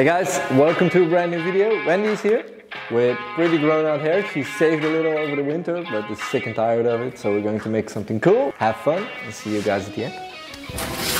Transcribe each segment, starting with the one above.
Hey guys, welcome to a brand new video. Wendy's here with pretty grown out hair. She saved a little over the winter, but is sick and tired of it. So we're going to make something cool, have fun, and see you guys at the end.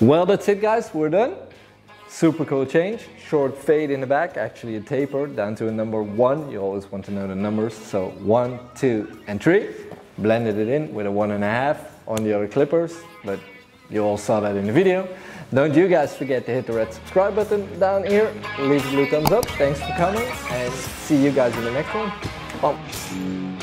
Well, that's it guys, we're done. Super cool change, short fade in the back, actually a taper down to a number one. You always want to know the numbers. So one, two, and three. Blended it in with a one and a half on the other clippers, but you all saw that in the video. Don't you guys forget to hit the red subscribe button down here, leave a blue thumbs up, thanks for coming, and see you guys in the next one. Bye.